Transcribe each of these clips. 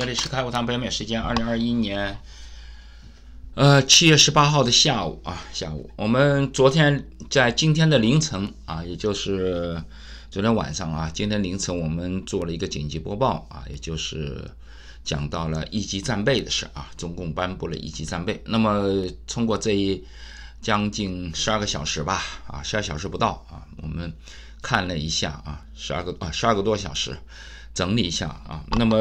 这里是开户堂北美时间二零二一年，呃七月十八号的下午啊，下午我们昨天在今天的凌晨啊，也就是昨天晚上啊，今天凌晨我们做了一个紧急播报啊，也就是讲到了一级战备的事啊，中共颁布了一级战备。那么通过这一将近十二个小时吧，啊，十二小时不到啊，我们看了一下啊，十二个啊，十二个多小时，整理一下啊，那么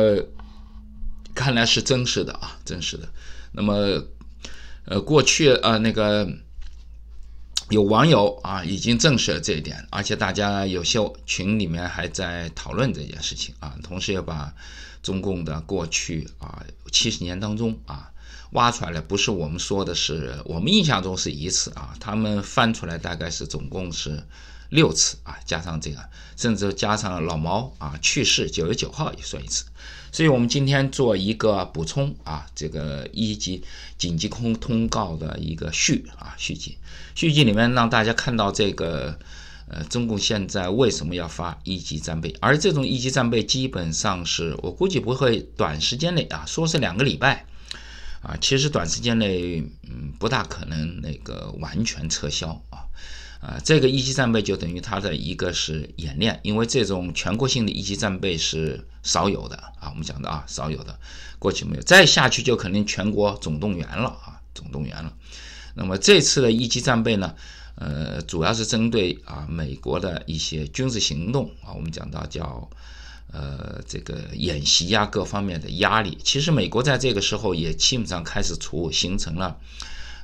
看来是真实的啊，真实的。那么，呃，过去呃那个有网友啊已经证实了这一点，而且大家有些群里面还在讨论这件事情啊，同时也把中共的过去啊七十年当中啊。挖出来了，不是我们说的，是我们印象中是一次啊，他们翻出来大概是总共是六次啊，加上这个，甚至加上老毛啊去世九月九号也算一次，所以我们今天做一个补充啊，这个一级紧急空通告的一个续啊续集，续集里面让大家看到这个呃中共现在为什么要发一级战备，而这种一级战备基本上是我估计不会短时间内啊，说是两个礼拜。啊，其实短时间内，嗯，不大可能那个完全撤销啊，啊，这个一级战备就等于它的一个是演练，因为这种全国性的一级战备是少有的啊，我们讲的啊，少有的，过去没有，再下去就肯定全国总动员了啊，总动员了。那么这次的一级战备呢，呃，主要是针对啊美国的一些军事行动啊，我们讲到叫。呃，这个演习呀，各方面的压力，其实美国在这个时候也基本上开始出形成了，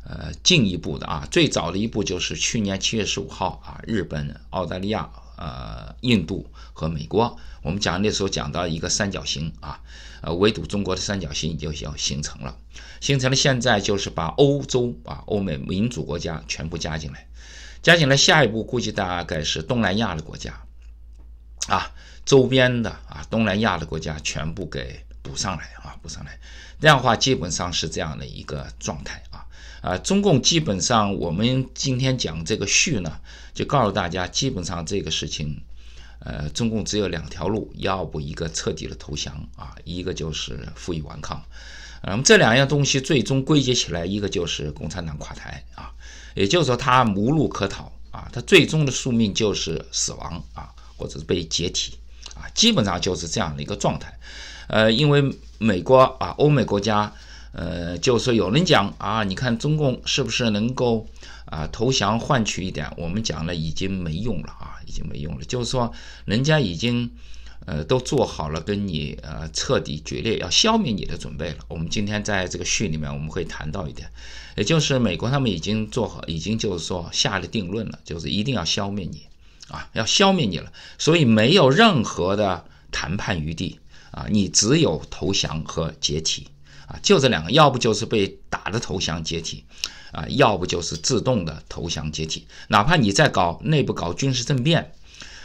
呃，进一步的啊，最早的一步就是去年七月十五号啊，日本、澳大利亚、呃，印度和美国，我们讲那时候讲到一个三角形啊，呃，围堵中国的三角形就要形成了，形成了现在就是把欧洲啊，欧美民主国家全部加进来，加进来，下一步估计大概是东南亚的国家。啊，周边的啊，东南亚的国家全部给补上来啊，补上来，这样话基本上是这样的一个状态啊，中共基本上我们今天讲这个序呢，就告诉大家，基本上这个事情，呃，中共只有两条路，要不一个彻底的投降啊，一个就是负隅顽抗，那么这两样东西最终归结起来，一个就是共产党垮台啊，也就是说他无路可逃啊，他最终的宿命就是死亡啊。或者是被解体啊，基本上就是这样的一个状态。呃，因为美国啊，欧美国家，呃，就是说有人讲啊，你看中共是不是能够啊投降换取一点？我们讲了已经没用了啊，已经没用了。就是说，人家已经呃都做好了跟你呃彻底决裂要消灭你的准备了。我们今天在这个序里面我们会谈到一点，也就是美国他们已经做好，已经就是说下了定论了，就是一定要消灭你。啊，要消灭你了，所以没有任何的谈判余地啊，你只有投降和解体啊，就这两个，要不就是被打的投降解体啊，要不就是自动的投降解体。哪怕你在搞内部搞军事政变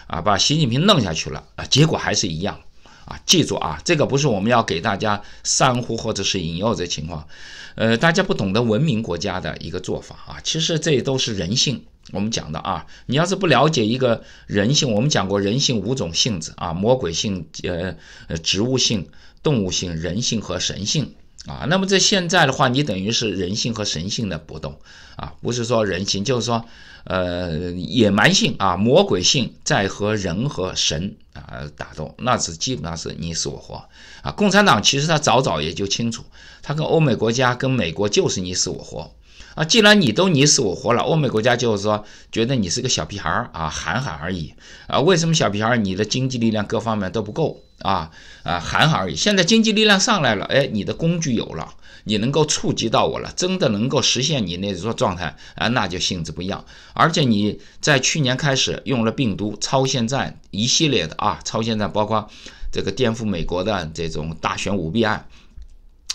啊，把习近平弄下去了啊，结果还是一样啊。记住啊，这个不是我们要给大家煽呼或者是引诱这情况，呃，大家不懂得文明国家的一个做法啊，其实这都是人性。我们讲的啊，你要是不了解一个人性，我们讲过人性五种性质啊，魔鬼性、呃植物性、动物性、人性和神性啊。那么在现在的话，你等于是人性和神性的搏斗啊，不是说人性，就是说呃野蛮性啊，魔鬼性在和人和神啊打斗，那是基本上是你死我活啊。共产党其实他早早也就清楚，他跟欧美国家、跟美国就是你死我活。啊，既然你都你死我活了，欧美国家就是说觉得你是个小屁孩儿啊，喊喊而已啊。为什么小屁孩儿？你的经济力量各方面都不够啊啊，喊喊而已。现在经济力量上来了，哎，你的工具有了，你能够触及到我了，真的能够实现你那种状态啊，那就性质不一样。而且你在去年开始用了病毒超限战一系列的啊，超限战包括这个颠覆美国的这种大选舞弊案。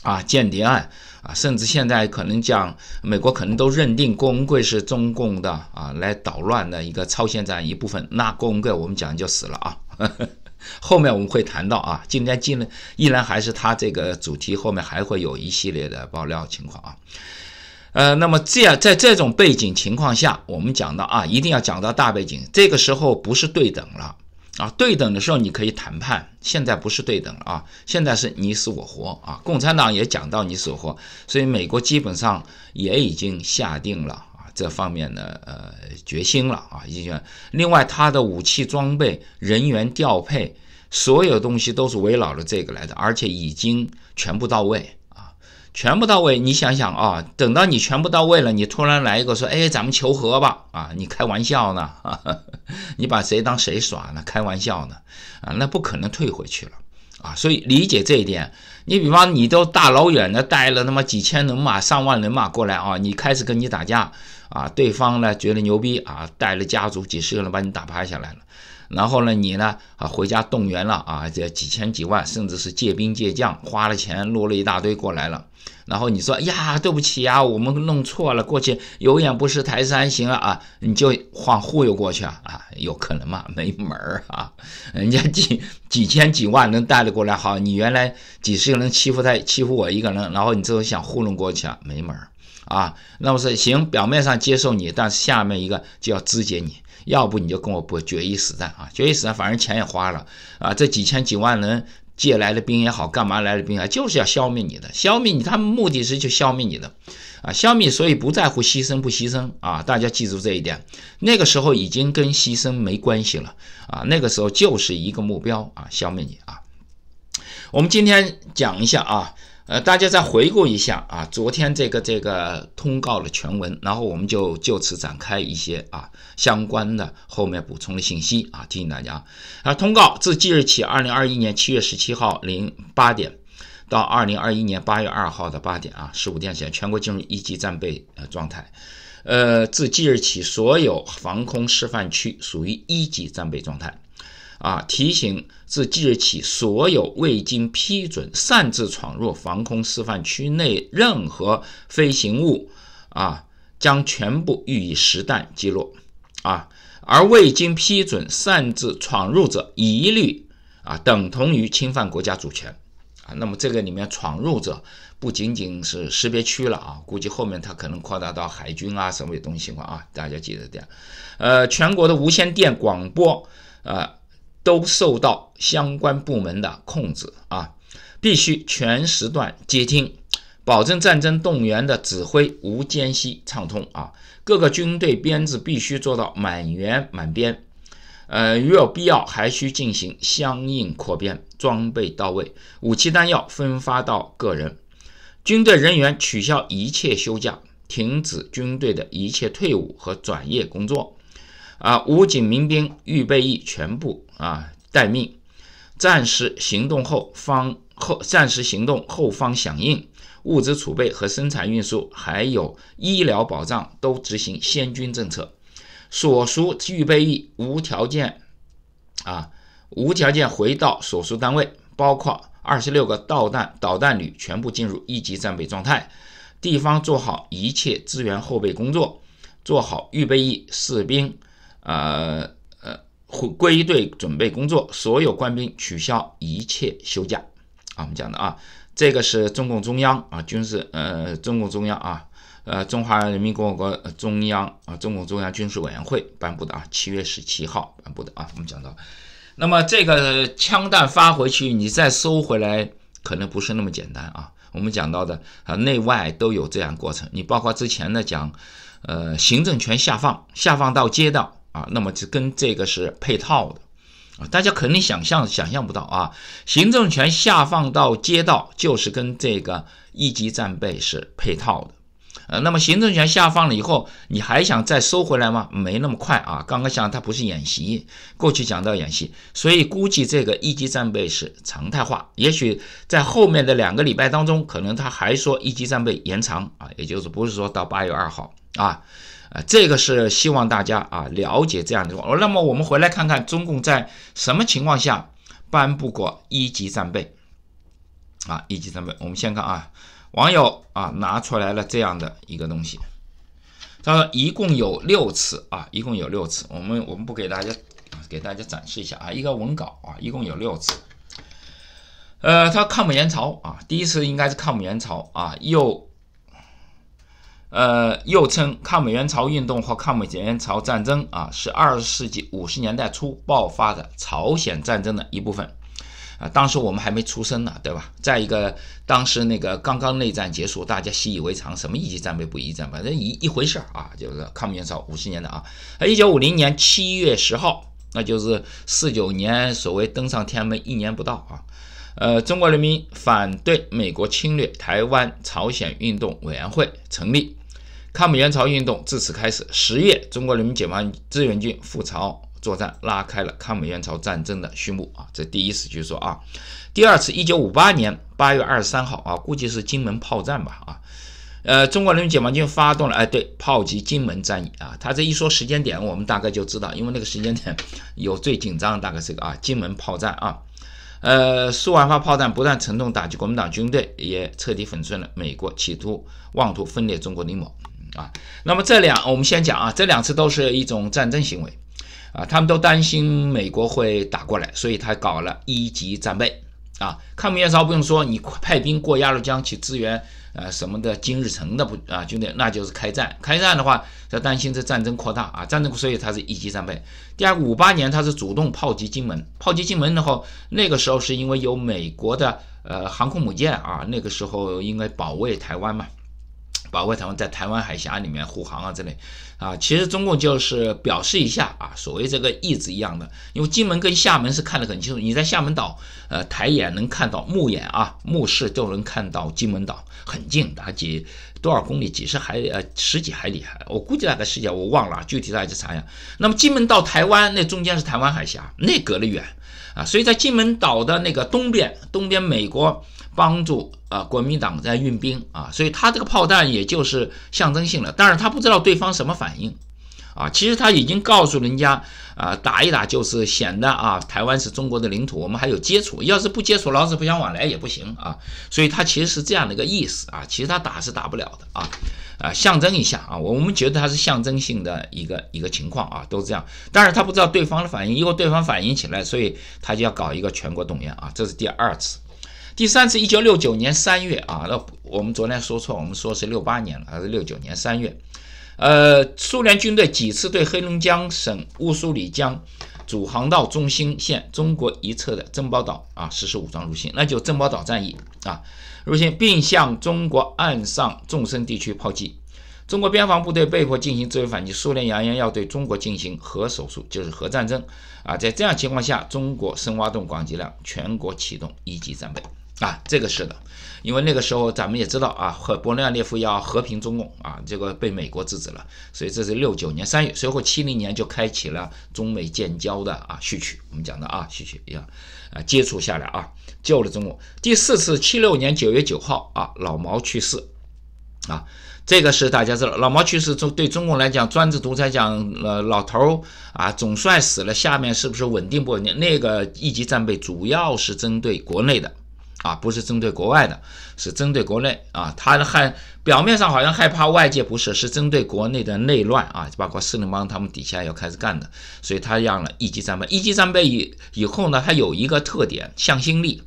啊，间谍案啊，甚至现在可能讲美国可能都认定郭文贵是中共的啊，来捣乱的一个超限战一部分。那郭文贵我们讲就死了啊呵呵，后面我们会谈到啊，今天既然依然还是他这个主题，后面还会有一系列的爆料情况啊。呃，那么这样在这种背景情况下，我们讲到啊，一定要讲到大背景，这个时候不是对等了啊，对等的时候你可以谈判，现在不是对等了啊，现在是你死我活啊。共产党也讲到你死我活，所以美国基本上也已经下定了啊这方面的呃决心了啊，已经。另外，他的武器装备、人员调配，所有东西都是围绕着这个来的，而且已经全部到位。全部到位，你想想啊，等到你全部到位了，你突然来一个说，哎，咱们求和吧，啊，你开玩笑呢？你把谁当谁耍呢？开玩笑呢？啊，那不可能退回去了啊！所以理解这一点，你比方你都大老远的带了那么几千人马、上万人马过来啊，你开始跟你打架啊，对方呢觉得牛逼啊，带了家族几十个人把你打趴下来了。然后呢，你呢啊回家动员了啊，这几千几万，甚至是借兵借将，花了钱撸了一大堆过来了。然后你说呀，对不起呀，我们弄错了，过去有眼不识泰山行了啊，你就晃忽悠过去啊啊，有可能吗？没门儿啊！人家几几千几万人带了过来，好，你原来几十个人欺负他，欺负我一个人，然后你最后想糊弄过去啊，没门儿啊！那么是行，表面上接受你，但是下面一个就要肢解你。要不你就跟我不决一死战啊！决一死战，反正钱也花了啊！这几千几万人借来的兵也好，干嘛来的兵啊？就是要消灭你的，消灭你，他们目的是就消灭你的啊！消灭，所以不在乎牺牲不牺牲啊！大家记住这一点，那个时候已经跟牺牲没关系了啊！那个时候就是一个目标啊，消灭你啊！我们今天讲一下啊。呃，大家再回顾一下啊，昨天这个这个通告的全文，然后我们就就此展开一些啊相关的后面补充的信息啊，提醒大家啊，通告自即日起，二零二一年七月十七号零八点到二零二一年八月二号的八点啊，十五点前，全国进入一级战备呃状态。呃，自即日起，所有防空示范区属于一级战备状态。啊！提醒：自即日起，所有未经批准擅自闯入防空示范区内任何飞行物，啊，将全部予以实弹击落。啊，而未经批准擅自闯入者，一律啊等同于侵犯国家主权。啊，那么这个里面闯入者不仅仅是识别区了啊，估计后面它可能扩大到海军啊什么东西情况啊，大家记得点。呃，全国的无线电广播，呃。都受到相关部门的控制啊，必须全时段接听，保证战争动员的指挥无间隙畅通啊。各个军队编制必须做到满员满编，呃，如有必要还需进行相应扩编，装备到位，武器弹药分发到个人。军队人员取消一切休假，停止军队的一切退伍和转业工作。啊，武警民兵预备役全部啊待命，战时行动后方后战时行动后方响应，物资储备和生产运输，还有医疗保障都执行先军政策。所属预备役无条件啊无条件回到所属单位，包括二十六个导弹导弹旅全部进入一级战备状态。地方做好一切资源后备工作，做好预备役士兵。呃呃，回归队准备工作，所有官兵取消一切休假。啊，我们讲的啊，这个是中共中央啊，军事呃，中共中央啊，呃，中华人民共和国中央啊，中共中央军事委员会颁布的啊，七月十七号颁布的啊。我们讲到，那么这个枪弹发回去，你再收回来，可能不是那么简单啊。我们讲到的啊，内外都有这样过程。你包括之前的讲，呃，行政权下放，下放到街道。啊，那么就跟这个是配套的啊，大家肯定想象想象不到啊，行政权下放到街道就是跟这个一级战备是配套的，呃，那么行政权下放了以后，你还想再收回来吗？没那么快啊。刚刚讲它不是演习，过去讲到演习，所以估计这个一级战备是常态化，也许在后面的两个礼拜当中，可能他还说一级战备延长啊，也就是不是说到八月二号啊。啊，这个是希望大家啊了解这样的。那么我们回来看看中共在什么情况下颁布过一级战备啊？一级战备，我们先看啊，网友啊拿出来了这样的一个东西，他说一共有六次啊，一共有六次。我们我们不给大家给大家展示一下啊，一个文稿啊，一共有六次。呃，他抗美援朝啊，第一次应该是抗美援朝啊，又。呃，又称抗美援朝运动或抗美援朝战争啊，是二十世纪五十年代初爆发的朝鲜战争的一部分。啊，当时我们还没出生呢，对吧？再一个，当时那个刚刚内战结束，大家习以为常，什么一级战备不一级战备，反正一一回事啊，就是抗美援朝五十年的啊。一九五零年七月十号，那就是四九年所谓登上天安门一年不到啊。呃，中国人民反对美国侵略台湾朝鲜运动委员会成立，抗美援朝运动自此开始。十月，中国人民解放军志愿军赴朝。作战拉开了抗美援朝战争的序幕啊！这第一次据说啊，第二次，一九五八年八月二十三号啊，估计是金门炮战吧啊，呃，中国人民解放军发动了哎对炮击金门战役啊，他这一说时间点，我们大概就知道，因为那个时间点有最紧张，大概是个啊金门炮战啊，呃，数万发炮弹不断沉重打击国民党军队，也彻底粉碎了美国企图妄图分裂中国的阴谋啊。那么这两我们先讲啊，这两次都是一种战争行为。啊，他们都担心美国会打过来，所以他搞了一级战备。啊，抗美援朝不用说，你派兵过鸭绿江去支援，呃，什么的金日成的不啊军队，那就是开战。开战的话，他担心这战争扩大啊，战争，所以他是一级战备。第二个，五八年他是主动炮击金门，炮击金门的话，那个时候是因为有美国的呃航空母舰啊，那个时候应该保卫台湾嘛。保卫台湾在台湾海峡里面护航啊之类，啊，其实中共就是表示一下啊，所谓这个意志一样的，因为金门跟厦门是看得很清楚，你在厦门岛，呃，抬眼能看到，目眼啊，目视都能看到金门岛，很近，大几多少公里，几十海呃十几海里，我估计大概十几，我忘了，具体大概是啥样。那么金门到台湾那中间是台湾海峡，那隔得远啊，所以在金门岛的那个东边，东边美国。帮助啊，国民党在运兵啊，所以他这个炮弹也就是象征性的，但是他不知道对方什么反应啊。其实他已经告诉人家啊，打一打就是显得啊，台湾是中国的领土，我们还有接触，要是不接触，老子不相往来也不行啊。所以他其实是这样的一个意思啊，其实他打是打不了的啊，啊，象征一下啊，我们觉得他是象征性的一个一个情况啊，都是这样。但是他不知道对方的反应，因为对方反应起来，所以他就要搞一个全国动员啊，这是第二次。第三次，一九六九年三月啊，那我们昨天说错，我们说是六八年了，还是六九年三月？呃，苏联军队几次对黑龙江省乌苏里江主航道中心线中国一侧的珍宝岛啊实施武装入侵，那就珍宝岛战役啊入侵，并向中国岸上纵深地区炮击。中国边防部队被迫进行自卫反击，苏联扬言要对中国进行核手术，就是核战争啊。在这样情况下，中国深挖洞、广积粮，全国启动一级战备。啊，这个是的，因为那个时候咱们也知道啊，和勃列日涅夫要和平中共啊，这个被美国制止了，所以这是六九年三月，随后七零年就开启了中美建交的啊序曲，我们讲的啊序曲一样啊接触下来啊，救了中共。第四次七六年九月九号啊，老毛去世啊，这个是大家知道，老毛去世中对中共来讲，专制独裁讲，呃老头儿啊总算死了，下面是不是稳定不稳定？那个一级战备主要是针对国内的。啊，不是针对国外的，是针对国内啊。他害表面上好像害怕外界不是，是针对国内的内乱啊，包括四人帮他们底下要开始干的。所以他让了一级战备，一级战备以以后呢，他有一个特点，向心力，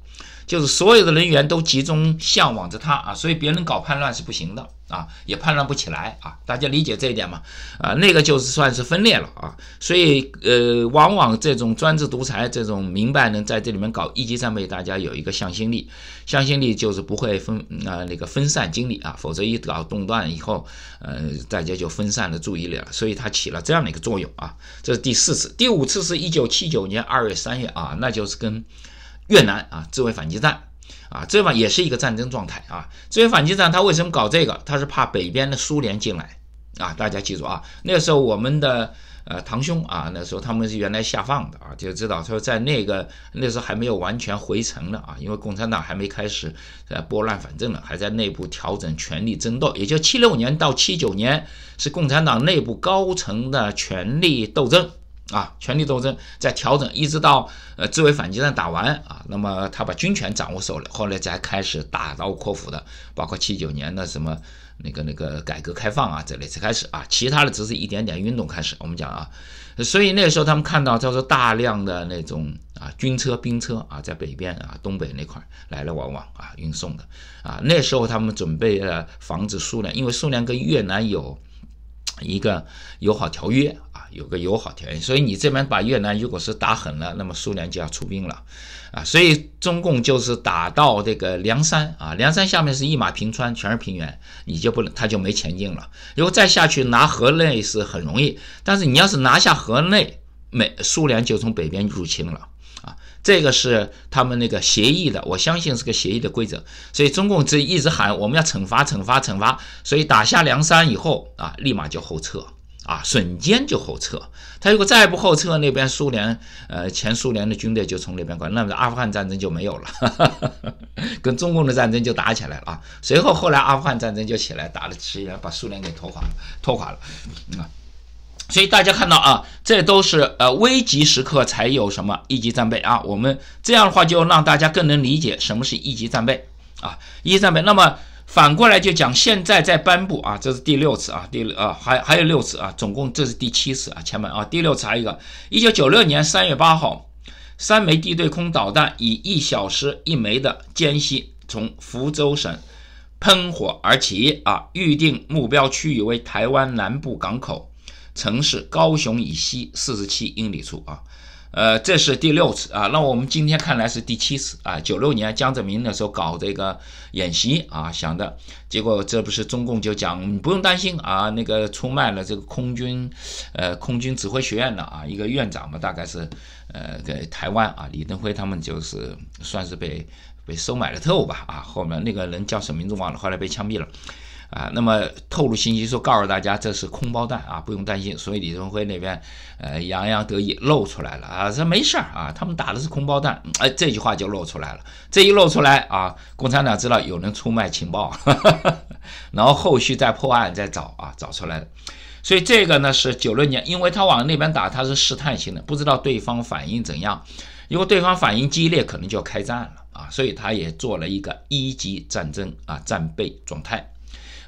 就是所有的人员都集中向往着他啊，所以别人搞叛乱是不行的。啊，也判断不起来啊，大家理解这一点吗？啊，那个就是算是分裂了啊，所以呃，往往这种专制独裁这种明白人在这里面搞一级战备，大家有一个向心力，向心力就是不会分啊那个分散精力啊，否则一搞动乱以后，呃，大家就分散了注意力了，所以它起了这样的一个作用啊。这是第四次，第五次是一九七九年二月三月啊，那就是跟越南啊自卫反击战。啊，这方也是一个战争状态啊。自卫反击战，他为什么搞这个？他是怕北边的苏联进来啊。大家记住啊，那时候我们的呃堂兄啊，那时候他们是原来下放的啊，就知道说在那个那时候还没有完全回城呢啊，因为共产党还没开始呃拨乱反正呢，还在内部调整权力争斗。也就七六年到七九年是共产党内部高层的权力斗争。啊，权力斗争在调整，一直到呃自卫反击战打完啊，那么他把军权掌握手了，后来才开始大刀阔斧的，包括七九年的什么那个那个改革开放啊这类才开始啊，其他的只是一点点运动开始。我们讲啊，所以那时候他们看到叫做大量的那种啊，军车、兵车啊，在北边啊，东北那块来来往往啊，运送的啊。那时候他们准备了防止苏联，因为苏联跟越南有一个友好条约啊，有个友好条约，所以你这边把越南如果是打狠了，那么苏联就要出兵了啊。所以中共就是打到这个梁山啊，梁山下面是一马平川，全是平原，你就不能，他就没前进了。如果再下去拿河内是很容易，但是你要是拿下河内，美苏联就从北边入侵了。啊这个是他们那个协议的，我相信是个协议的规则，所以中共这一直喊我们要惩罚、惩罚、惩罚，所以打下梁山以后啊，立马就后撤啊，瞬间就后撤。他如果再不后撤，那边苏联呃前苏联的军队就从那边过来，那么阿富汗战争就没有了，跟中共的战争就打起来了啊。随后后来阿富汗战争就起来，打了起来，把苏联给拖垮了，拖垮了啊。所以大家看到啊，这都是呃危急时刻才有什么一级战备啊。我们这样的话就让大家更能理解什么是一级战备啊，一级战备。那么反过来就讲，现在在颁布啊，这是第六次啊，第啊还还有六次啊，总共这是第七次啊，前面啊第六次还有一个，一九九六年三月八号，三枚地对空导弹以一小时一枚的间隙从福州省喷火而起啊，预定目标区域为台湾南部港口。城市高雄以西四十七英里处啊，呃，这是第六次啊。那我们今天看来是第七次啊。九六年江泽民那时候搞这个演习啊，想的结果这不是中共就讲你不用担心啊，那个出卖了这个空军，呃，空军指挥学院的啊一个院长嘛，大概是呃给台湾啊，李登辉他们就是算是被被收买了特务吧啊。后面那个人叫什么名字忘了，后来被枪毙了。啊，那么透露信息说，告诉大家这是空包弹啊，不用担心。所以李登辉那边，呃，洋洋得意露出来了啊，说没事儿啊，他们打的是空包弹，哎，这句话就露出来了。这一露出来啊，共产党知道有人出卖情报，然后后续再破案再找啊，找出来的。所以这个呢是九六年，因为他往那边打，他是试探性的，不知道对方反应怎样。如果对方反应激烈，可能就要开战了啊，所以他也做了一个一级战争啊战备状态。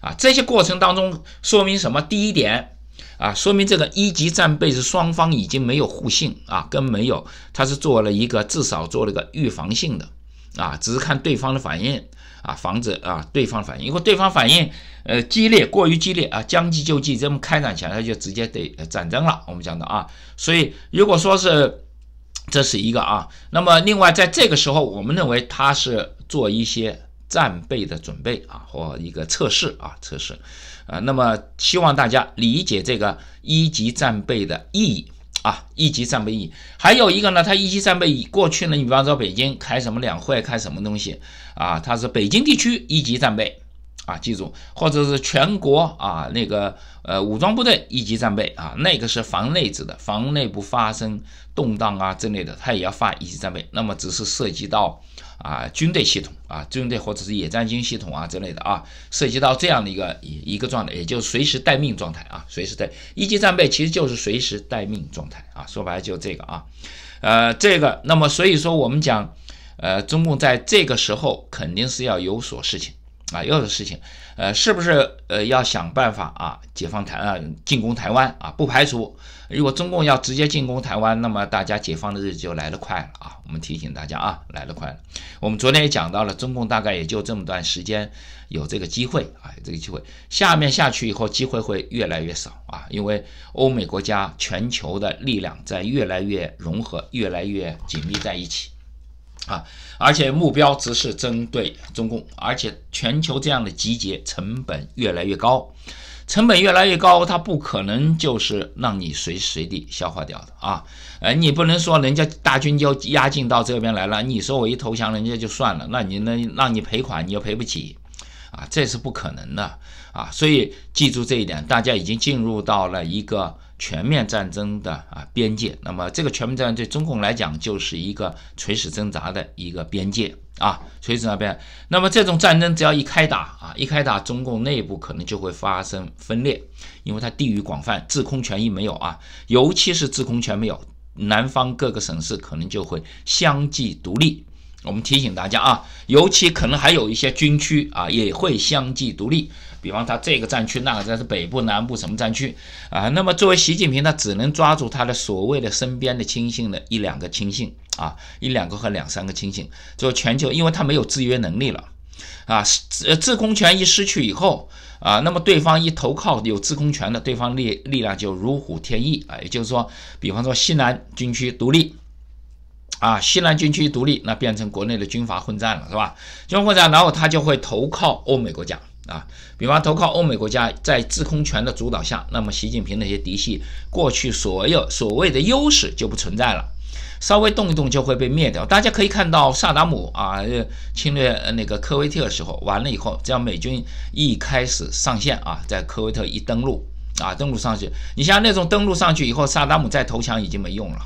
啊，这些过程当中说明什么？第一点啊，说明这个一级战备是双方已经没有互信啊，跟没有，他是做了一个至少做了个预防性的啊，只是看对方的反应啊，防止啊对方反应。如果对方反应呃激烈，过于激烈啊，将计就计，这么开展起来，他就直接得战争了。我们讲的啊，所以如果说是这是一个啊，那么另外在这个时候，我们认为他是做一些。战备的准备啊，或一个测试啊，测试，啊，那么希望大家理解这个一级战备的意义啊，一级战备意义。还有一个呢，它一级战备过去呢，你比方说北京开什么两会，开什么东西啊，它是北京地区一级战备啊，记住，或者是全国啊那个呃武装部队一级战备啊，那个是防内指的，防内部发生动荡啊之类的，它也要发一级战备。那么只是涉及到。啊，军队系统啊，军队或者是野战军系统啊之类的啊，涉及到这样的一个一一个状态，也就随时待命状态啊，随时待一级战备其实就是随时待命状态啊，说白了就这个啊，呃，这个那么所以说我们讲，呃，中共在这个时候肯定是要有所事情啊，有的事情，呃，是不是呃要想办法啊，解放台啊，进攻台湾啊，不排除。如果中共要直接进攻台湾，那么大家解放的日子就来得快了啊！我们提醒大家啊，来得快了。我们昨天也讲到了，中共大概也就这么段时间有这个机会啊，有这个机会。下面下去以后，机会会越来越少啊，因为欧美国家、全球的力量在越来越融合、越来越紧密在一起啊，而且目标只是针对中共，而且全球这样的集结成本越来越高。成本越来越高，它不可能就是让你随时随地消化掉的啊！呃，你不能说人家大军就压进到这边来了，你说我一投降人家就算了，那你能让你赔款，你又赔不起啊，这是不可能的啊！所以记住这一点，大家已经进入到了一个。全面战争的啊边界，那么这个全面战争对中共来讲就是一个垂死挣扎的一个边界啊，垂死那边。那么这种战争只要一开打啊，一开打，中共内部可能就会发生分裂，因为它地域广泛，制空权益没有啊，尤其是制空权没有，南方各个省市可能就会相继独立。我们提醒大家啊，尤其可能还有一些军区啊也会相继独立。比方他这个战区，那个在是北部、南部什么战区啊？那么作为习近平，他只能抓住他的所谓的身边的亲信的一两个亲信啊，一两个和两三个亲信，就全球，因为他没有制约能力了啊，制制空权一失去以后啊，那么对方一投靠有制空权的，对方力力量就如虎添翼啊，也就是说，比方说西南军区独立。啊，西南军区独立，那变成国内的军阀混战了，是吧？军阀混战，然后他就会投靠欧美国家啊，比方投靠欧美国家，在制空权的主导下，那么习近平那些嫡系过去所有所谓的优势就不存在了，稍微动一动就会被灭掉。大家可以看到，萨达姆啊侵略那个科威特的时候，完了以后，只要美军一开始上线啊，在科威特一登陆啊，登陆上去，你像那种登陆上去以后，萨达姆再投降已经没用了。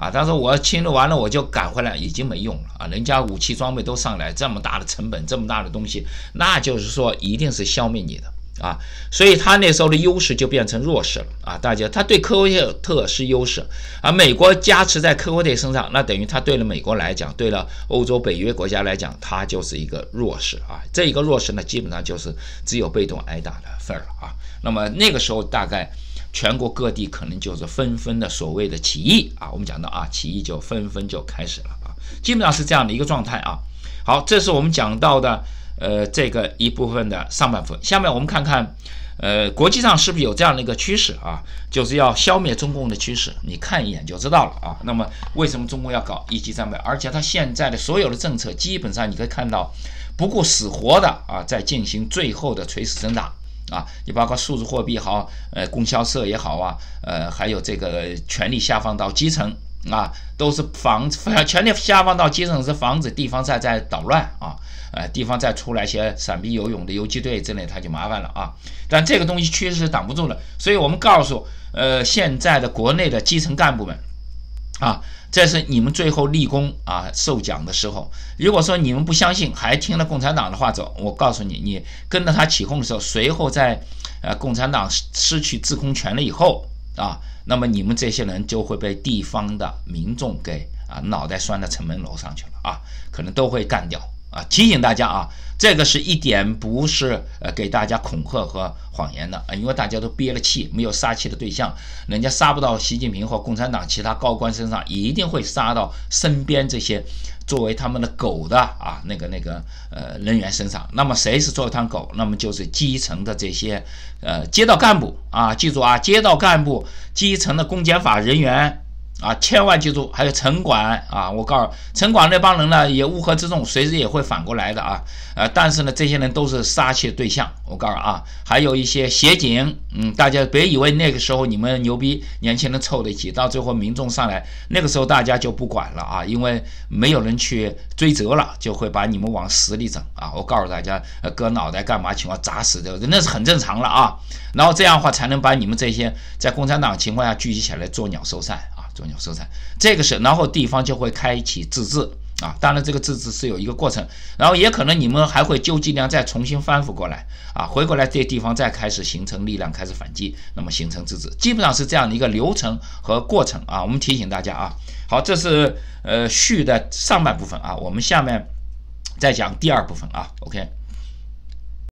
啊，他说我要侵略完了，我就赶回来，已经没用了啊！人家武器装备都上来，这么大的成本，这么大的东西，那就是说一定是消灭你的啊！所以他那时候的优势就变成弱势了啊！大家，他对科威特是优势，而美国加持在科威特身上，那等于他对了美国来讲，对了欧洲北约国家来讲，他就是一个弱势啊！这一个弱势呢，基本上就是只有被动挨打的份儿了啊！那么那个时候大概。全国各地可能就是纷纷的所谓的起义啊，我们讲到啊，起义就纷纷就开始了啊，基本上是这样的一个状态啊。好，这是我们讲到的呃这个一部分的上半部分。下面我们看看呃国际上是不是有这样的一个趋势啊，就是要消灭中共的趋势，你看一眼就知道了啊。那么为什么中共要搞一级战备？而且他现在的所有的政策，基本上你可以看到不顾死活的啊，在进行最后的垂死挣扎。啊，你包括数字货币好，呃，供销社也好啊，呃，还有这个权力下放到基层啊，都是防权力下放到基层是防止地方再在捣乱啊，呃，地方再出来些散兵游泳的游击队之类，他就麻烦了啊。但这个东西确实是挡不住的，所以我们告诉呃现在的国内的基层干部们啊。这是你们最后立功啊受奖的时候。如果说你们不相信，还听了共产党的话走，我告诉你，你跟着他起哄的时候，随后在呃共产党失去制空权了以后啊，那么你们这些人就会被地方的民众给啊脑袋拴到城门楼上去了啊，可能都会干掉啊。提醒大家啊。这个是一点不是呃给大家恐吓和谎言的啊，因为大家都憋了气，没有杀气的对象，人家杀不到习近平或共产党其他高官身上，一定会杀到身边这些作为他们的狗的啊那个那个呃人员身上。那么谁是作为他狗？那么就是基层的这些呃街道干部啊，记住啊，街道干部、基层的公检法人员。啊，千万记住，还有城管啊！我告诉城管那帮人呢，也乌合之众，随时也会反过来的啊！呃，但是呢，这些人都是杀气对象。我告诉啊，还有一些协警，嗯，大家别以为那个时候你们牛逼，年轻人凑在一起，到最后民众上来，那个时候大家就不管了啊，因为没有人去追责了，就会把你们往死里整啊！我告诉大家，呃，割脑袋干嘛？情况砸死的，那是很正常了啊！然后这样的话，才能把你们这些在共产党情况下聚集起来做鸟兽散啊！做鸟收菜，这个是，然后地方就会开启自治啊，当然这个自治是有一个过程，然后也可能你们还会纠集量再重新翻覆过来啊，回过来这地方再开始形成力量，开始反击，那么形成自治，基本上是这样的一个流程和过程啊。我们提醒大家啊，好，这是呃序的上半部分啊，我们下面再讲第二部分啊，OK。